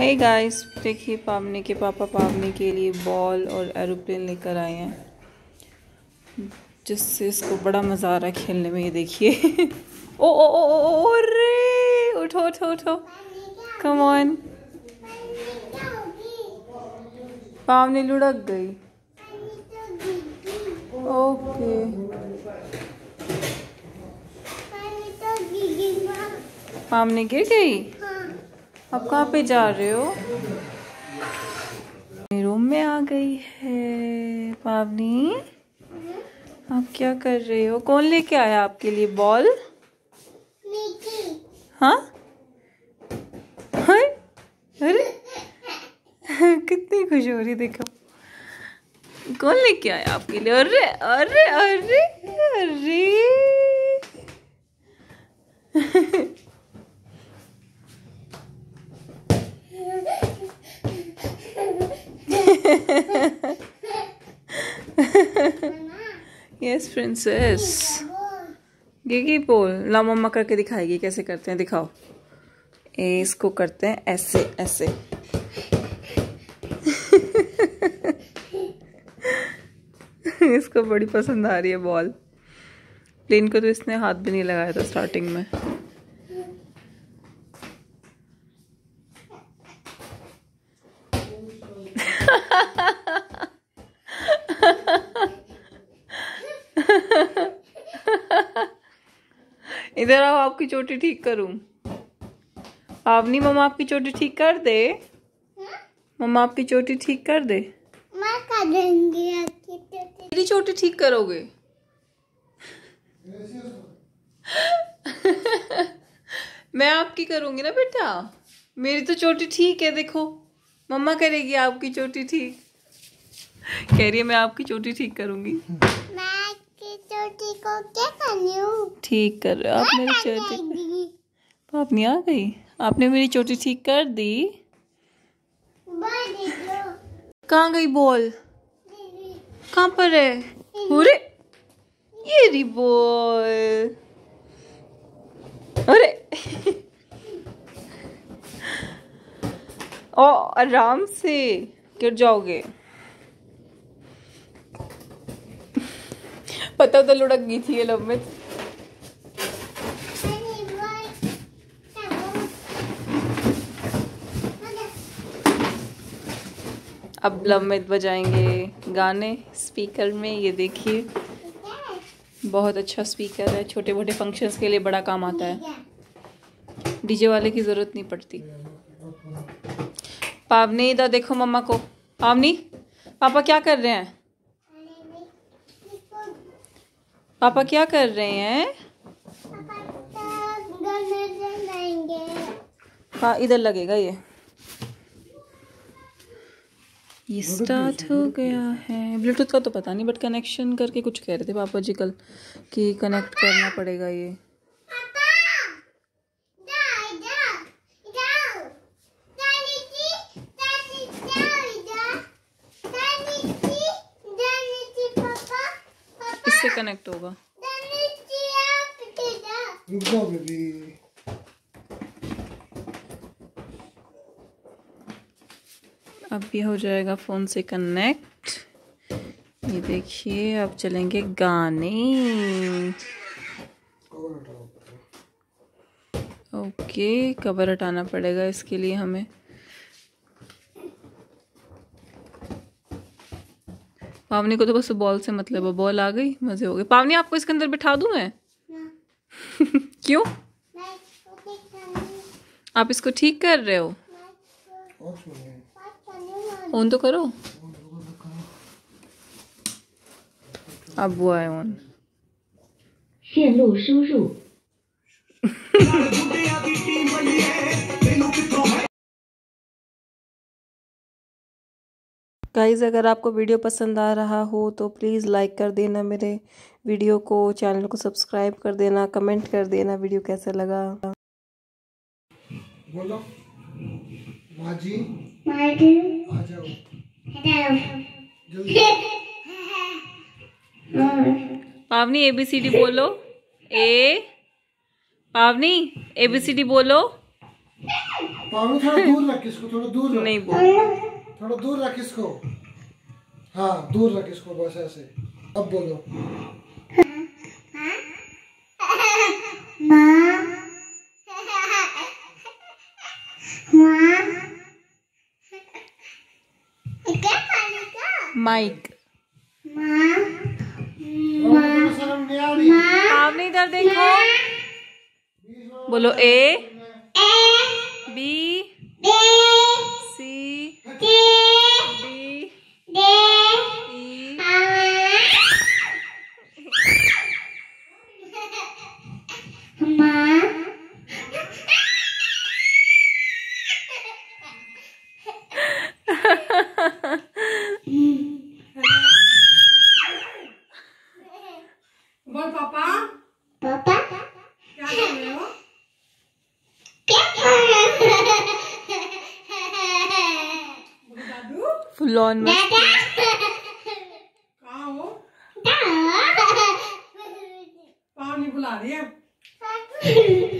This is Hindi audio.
हे गाइस देखिए पावनी के पापा पावनी के लिए बॉल और एरोप्लेन लेकर आए हैं। जिससे इसको बड़ा मज़ा आ रहा है खेलने में, ये देखिए। ओ ओ ओ ओ रे! उठो उठो उठो। कम ऑन पावनी लुढ़क गई। ओके पावनी गिर गई? अब कहाँ पे जा रहे हो? रूम में आ गई है पावनी। आप क्या कर रहे हो? कौन लेके आया आपके लिए बॉल हाँ? अरे। कितनी खुश हो रही देखो। कौन लेके आया आपके लिए? अरे अरे अरे अरे। प्रिंसेस गिगी बोल। ला मम्मा करके दिखाएगी कैसे करते हैं, दिखाओ। ए, इसको करते हैं ऐसे ऐसे। इसको बड़ी पसंद आ रही है बॉल। प्लेन को तो इसने हाथ भी नहीं लगाया था स्टार्टिंग में। इधर आओ आपकी चोटी ठीक करूँ। पावनी मम्मा आपकी चोटी ठीक कर दे। मम्मा आपकी चोटी ठीक कर दे। मैं कर दूँगी आपकी चोटी। मेरी चोटी ठीक करोगे? मैं आपकी करूँगी ना बेटा? मेरी तो चोटी ठीक है देखो। मम्मा करेगी आपकी चोटी ठीक। कह रही है मैं आपकी चोटी ठीक करूँगी। मैं चोटी को क्या करनी हूँ? ठीक कर रहे हो। आप मेरी चोटी पापनी आ गई। आपने मेरी चोटी ठीक कर दी। कहाँ गई बॉल? कहाँ पर है? अरे ये रही बॉल। अरे। ओ आराम से। गिर जाओगे? पता तो लुढ़क गई थी ये लब में। अब लब में बजाएँगे गाने। स्पीकर में, ये देखिए। बहुत अच्छा स्पीकर है। छोटे मोटे फ़ंक्शंस के लिए बड़ा काम आता है। डीजे वाले की ज़रूरत नहीं पड़ती। पावनी इधर देखो मम्मा को। पावनी, पापा क्या कर रहे हैं? पापा क्या कर रहे हैं? हाँ इधर लगेगा ये। ये स्टार्ट हो गया है। ब्लूटूथ का तो पता नहीं बट कनेक्शन करके कुछ कह रहे थे पापा जी कल कि कनेक्ट करना पड़ेगा ये। इससे कनेक्ट होगा। अब ये हो जाएगा फ़ोन से कनेक्ट ये देखिए अब चलेंगे गाने। ओके कवर हटाना पड़ेगा इसके लिए हमें। पावनी को तो बस बॉल से मतलब है बॉल आ गई मज़े हो गए पावनी आपको इसके अंदर बिठा दूं मैं क्यों आप इसको ठीक कर रहे हो और सुनिए ऑन तो करो अब वो है ऑन 线路输入。 गाइज़ अगर आपको वीडियो पसंद आ रहा हो तो प्लीज़ लाइक कर देना मेरे वीडियो को चैनल को सब्सक्राइब कर देना कमेंट कर देना वीडियो कैसा लगा। बोलो। माँ जी आ जाओ। पावनी ए बी सी डी बोलो। ए पावनी ए बी सी डी बोलो। पावनी थोड़ा दूर रख इसको थोड़ा दूर रख। नहीं बोल। थोड़ा दूर रख इसको। हाँ दूर रख इसको बस ऐसे। अब बोलो। माँ माँ। क्या खाने का माइक पावनी इधर देखो। बोलो A B C D E बोल पापा पापा क्या कर रहे हो क्या खाना बोलो दादू फुल ऑन हो? पावनी बुला रही है?